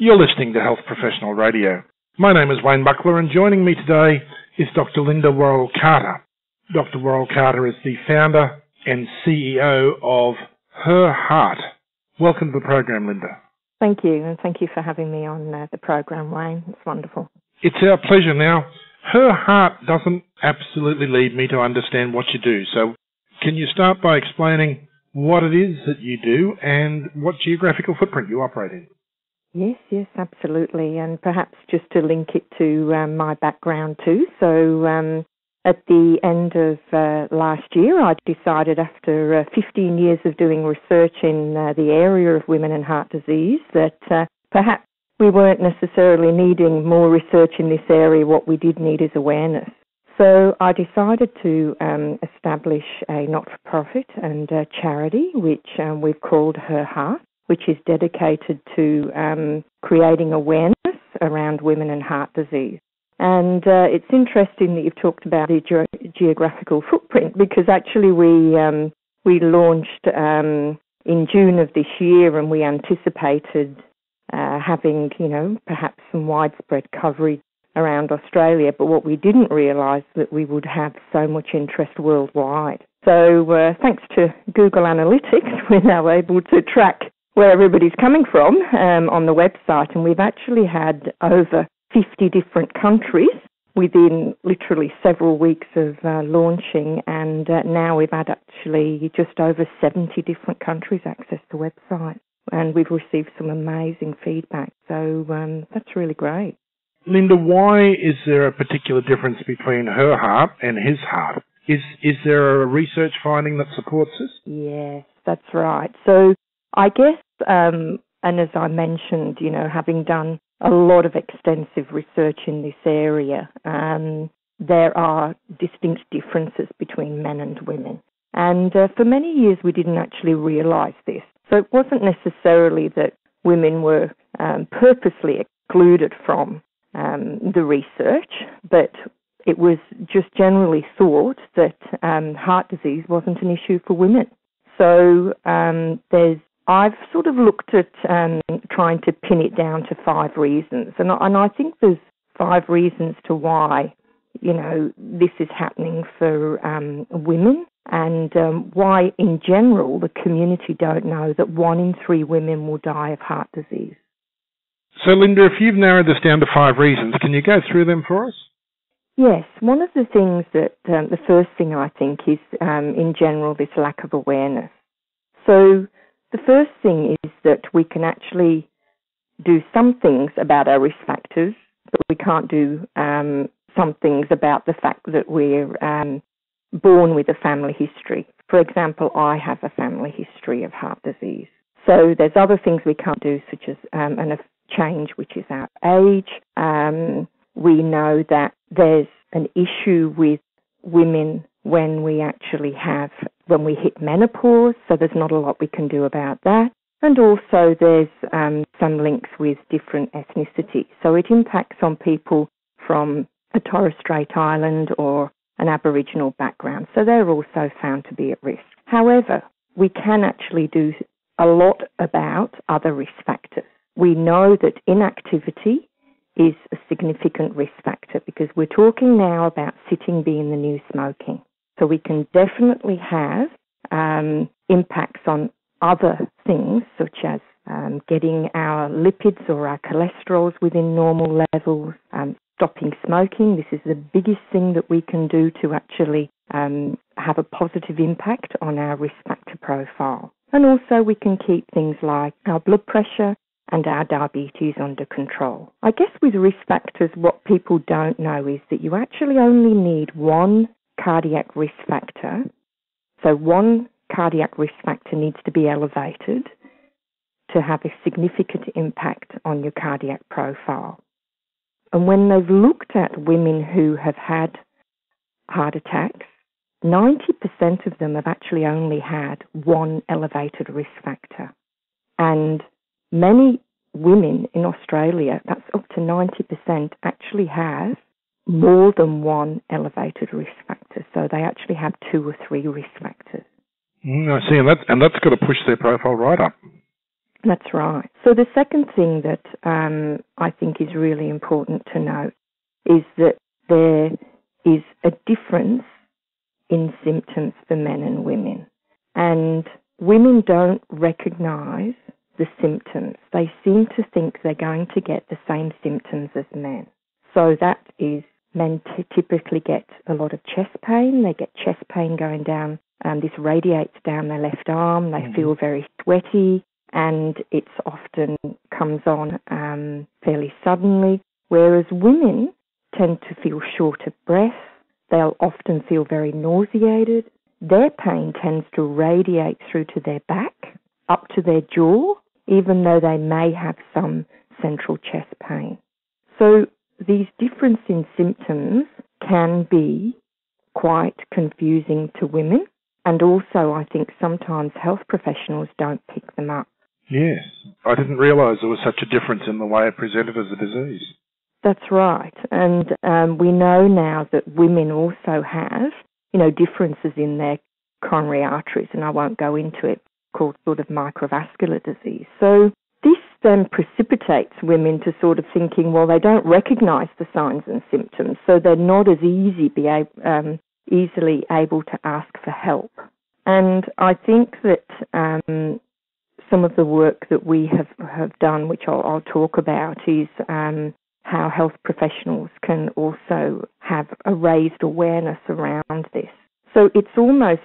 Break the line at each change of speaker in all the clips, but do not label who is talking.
You're listening to Health Professional Radio. My name is Wayne Buckler, and joining me today is Dr. Linda Worrell Carter. Dr. Worrall-Carter is the founder and CEO of Her Heart. Welcome to the program, Linda.
Thank you, and thank you for having me on uh, the program, Wayne. It's wonderful.
It's our pleasure. Now, Her Heart doesn't absolutely lead me to understand what you do. So, can you start by explaining what it is that you do and what geographical footprint you operate in?
Yes, yes, absolutely. And perhaps just to link it to um, my background too. So, um, at the end of uh, last year, I decided after uh, 15 years of doing research in uh, the area of women and heart disease that uh, perhaps we weren't necessarily needing more research in this area. What we did need is awareness. So I decided to um, establish a not for profit and a charity, which um, we've called Her Heart which is dedicated to um, creating awareness around women and heart disease. And uh, it's interesting that you've talked about the ge- geographical footprint because actually we um, we launched um, in June of this year, and we anticipated uh, having you know perhaps some widespread coverage around Australia. But what we didn't realise that we would have so much interest worldwide. So uh, thanks to Google Analytics, we're now able to track where everybody's coming from um, on the website, and we've actually had over 50 different countries within literally several weeks of uh, launching, and uh, now we've had actually just over 70 different countries access the website, and we've received some amazing feedback. So um, that's really great.
Linda, why is there a particular difference between her heart and his heart? Is is there a research finding that supports this?
Yes, that's right. So I guess um, and as I mentioned, you know, having done a lot of extensive research in this area, um, there are distinct differences between men and women. And uh, for many years, we didn't actually realize this. So it wasn't necessarily that women were um, purposely excluded from um, the research, but it was just generally thought that um, heart disease wasn't an issue for women. So um, there's I've sort of looked at um, trying to pin it down to five reasons, and I, and I think there's five reasons to why you know this is happening for um, women, and um, why in general the community don't know that one in three women will die of heart disease.
So, Linda, if you've narrowed this down to five reasons, can you go through them for us?
Yes, one of the things that um, the first thing I think is um, in general this lack of awareness. So the first thing is that we can actually do some things about our risk factors, but we can't do um, some things about the fact that we're um, born with a family history. For example, I have a family history of heart disease. So there's other things we can't do, such as um, a change, which is our age. Um, we know that there's an issue with women when we actually have, when we hit menopause, so there's not a lot we can do about that. And also there's um, some links with different ethnicities. So it impacts on people from a Torres Strait Island or an Aboriginal background. So they're also found to be at risk. However, we can actually do a lot about other risk factors. We know that inactivity is a significant risk factor because we're talking now about sitting being the new smoking. So we can definitely have um, impacts on other things, such as um, getting our lipids or our cholesterols within normal levels, um, stopping smoking. This is the biggest thing that we can do to actually um, have a positive impact on our risk factor profile. And also, we can keep things like our blood pressure and our diabetes under control. I guess with risk factors, what people don't know is that you actually only need one cardiac risk factor. So, one cardiac risk factor needs to be elevated to have a significant impact on your cardiac profile. And when they've looked at women who have had heart attacks, 90% of them have actually only had one elevated risk factor. And many women in Australia, that's up to 90%, actually have more than one elevated risk factor. So they actually have two or three risk factors.
Mm, I see, and, that, and that's got to push their profile right up.
That's right. So the second thing that um, I think is really important to note is that there is a difference in symptoms for men and women. And women don't recognize the symptoms. They seem to think they're going to get the same symptoms as men. So that is men t- typically get a lot of chest pain. They get chest pain going down, and this radiates down their left arm. They mm-hmm. feel very sweaty, and it often comes on um, fairly suddenly. Whereas women tend to feel short of breath. They'll often feel very nauseated. Their pain tends to radiate through to their back, up to their jaw, even though they may have some central chest pain. So these difference in symptoms can be quite confusing to women, and also I think sometimes health professionals don't pick them up.
Yes, I didn't realise there was such a difference in the way it presented as a disease.
That's right, and um, we know now that women also have, you know, differences in their coronary arteries, and I won't go into it, called sort of microvascular disease. So then precipitates women to sort of thinking, well, they don't recognise the signs and symptoms, so they're not as easy be um, easily able to ask for help. And I think that um, some of the work that we have, have done, which I'll, I'll talk about, is um, how health professionals can also have a raised awareness around this. So it's almost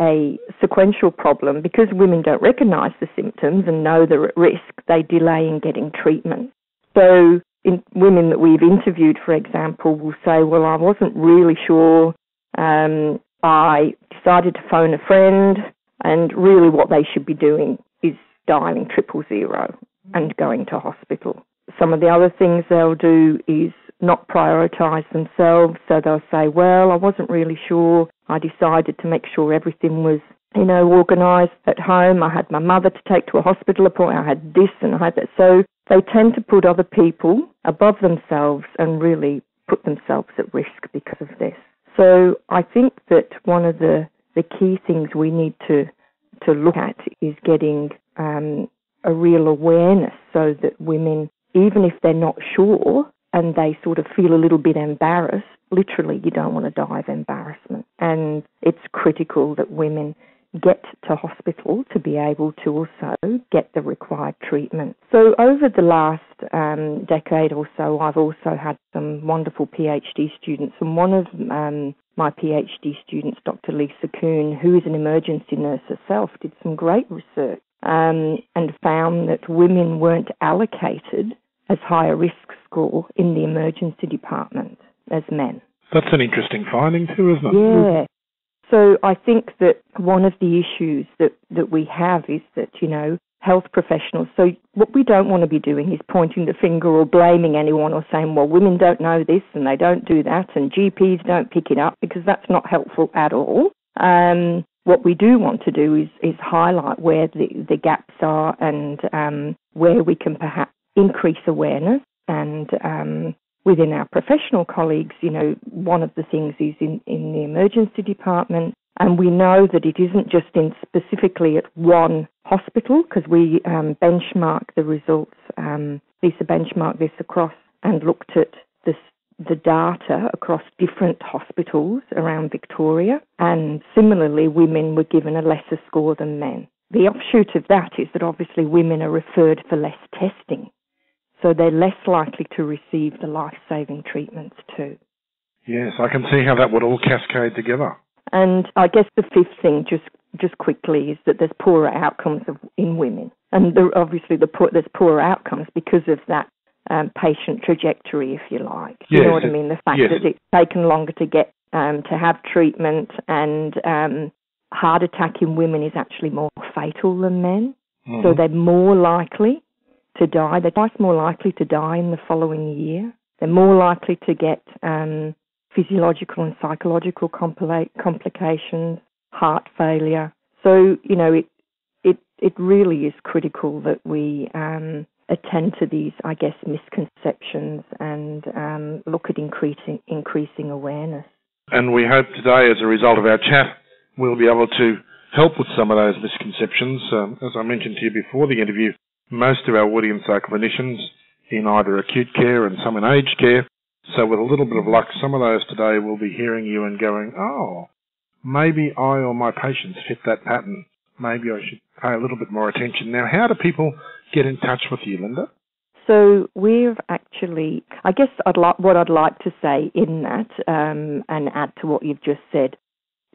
a sequential problem because women don't recognise the symptoms and know they're at risk, they delay in getting treatment. So in women that we've interviewed, for example, will say, well, I wasn't really sure. Um, I decided to phone a friend and really what they should be doing is dialing triple zero and going to hospital. Some of the other things they'll do is not prioritise themselves. So they'll say, well, I wasn't really sure. I decided to make sure everything was, you know, organised at home. I had my mother to take to a hospital appointment. I had this and I had that. So they tend to put other people above themselves and really put themselves at risk because of this. So I think that one of the, the key things we need to to look at is getting um, a real awareness so that women, even if they're not sure, and they sort of feel a little bit embarrassed, literally you don't want to die of embarrassment. And it's critical that women get to hospital to be able to also get the required treatment. So over the last um, decade or so, I've also had some wonderful PhD students, and one of um, my PhD students, Dr. Lisa Kuhn, who is an emergency nurse herself, did some great research um, and found that women weren't allocated as high a risk score in the emergency department as men.
That's an interesting finding too, isn't it?
Yeah. So I think that one of the issues that, that we have is that, you know, health professionals, so what we don't want to be doing is pointing the finger or blaming anyone or saying, well, women don't know this and they don't do that and GPs don't pick it up because that's not helpful at all. Um, what we do want to do is, is highlight where the, the gaps are and um, where we can perhaps increase awareness and um, within our professional colleagues, you know, one of the things is in, in the emergency department, and we know that it isn't just in specifically at one hospital because we um, benchmark the results. Um, Lisa benchmarked this across and looked at this, the data across different hospitals around Victoria, and similarly, women were given a lesser score than men. The offshoot of that is that obviously women are referred for less testing so they're less likely to receive the life saving treatments too.
Yes, I can see how that would all cascade together.
And I guess the fifth thing, just just quickly, is that there's poorer outcomes of, in women, and there, obviously the poor, there's poorer outcomes because of that um, patient trajectory, if you like.
Yes,
you know what I mean? The fact
yes.
that it's taken longer to get um, to have treatment, and um, heart attack in women is actually more fatal than men, mm-hmm. so they're more likely to die. They're twice more likely to die in the following year. They're more likely to get um, physiological and psychological compli- complications, heart failure. So you know it it it really is critical that we um, attend to these, I guess, misconceptions and um, look at increasing increasing awareness.
And we hope today, as a result of our chat, we'll be able to help with some of those misconceptions. Um, as I mentioned to you before the interview, Most of our audience are clinicians in either acute care and some in aged care. So with a little bit of luck, some of those today will be hearing you and going, oh, maybe I or my patients fit that pattern. Maybe I should pay a little bit more attention. Now, how do people get in touch with you, Linda?
So we've actually, I guess I'd what I'd like to say in that, um, and add to what you've just said.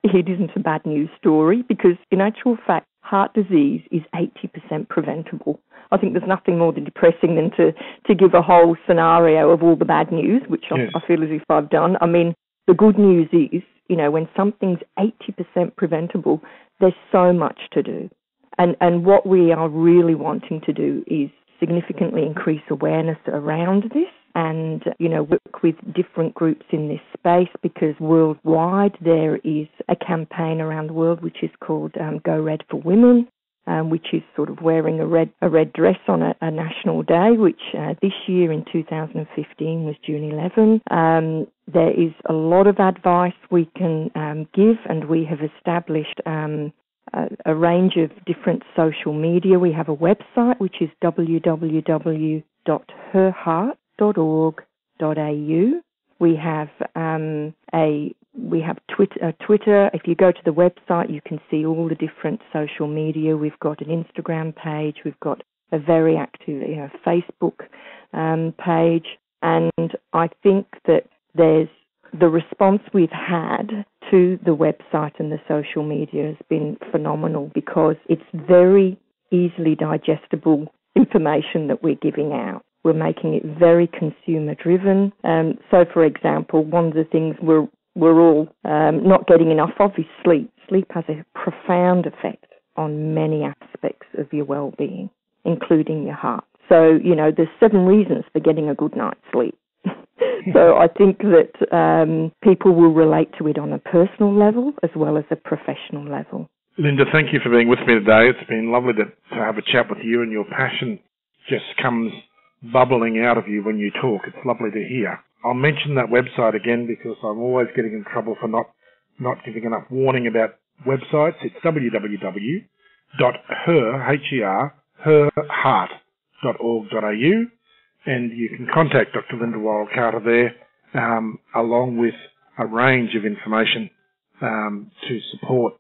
It isn't a bad news story because, in actual fact, heart disease is 80% preventable. I think there's nothing more depressing than to, to give a whole scenario of all the bad news, which yes. I, I feel as if I've done. I mean, the good news is, you know, when something's 80% preventable, there's so much to do. And, and what we are really wanting to do is significantly increase awareness around this and you know work with different groups in this space because worldwide there is a campaign around the world which is called um, Go Red for Women, um, which is sort of wearing a red a red dress on a, a national day, which uh, this year in 2015 was June 11. Um, there is a lot of advice we can um, give, and we have established um, a, a, range of different social media. We have a website which is www.herheart.org.au. We have um, a we have Twitter, uh, Twitter. If you go to the website, you can see all the different social media. We've got an Instagram page. We've got a very active you know, Facebook um, page. And I think that there's the response we've had to the website and the social media has been phenomenal because it's very easily digestible information that we're giving out. We're making it very consumer driven. Um, so, for example, one of the things we're we're all um, not getting enough of is sleep. Sleep has a profound effect on many aspects of your well-being, including your heart. So, you know, there's seven reasons for getting a good night's sleep. so I think that um, people will relate to it on a personal level as well as a professional level.
Linda, thank you for being with me today. It's been lovely to, to have a chat with you, and your passion just comes bubbling out of you when you talk. It's lovely to hear. I'll mention that website again because I'm always getting in trouble for not not giving enough warning about websites. It's www.her, H-E-R, herheart.org.au and you can contact Dr. Linda Worrall-Carter there um, along with a range of information um, to support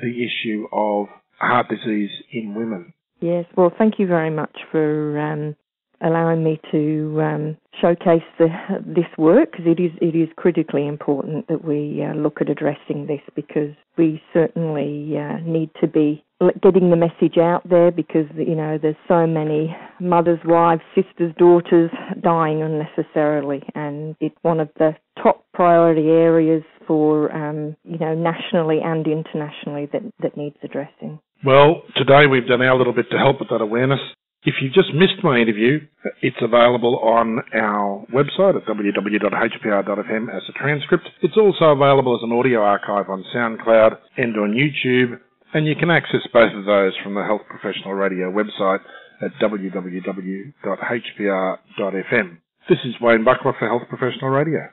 the issue of heart disease in women.
Yes, well, thank you very much for um, allowing me to um, showcase the, this work because it is it is critically important that we uh, look at addressing this because we certainly uh, need to be getting the message out there because you know there's so many mothers, wives, sisters, daughters dying unnecessarily, and it's one of the top priority areas for um, you know nationally and internationally that that needs addressing.
Well, today we've done our little bit to help with that awareness. If you've just missed my interview, it's available on our website at www.hpr.fm as a transcript. It's also available as an audio archive on SoundCloud and on YouTube, and you can access both of those from the Health Professional Radio website at www.hpr.fm. This is Wayne Buckler for Health Professional Radio.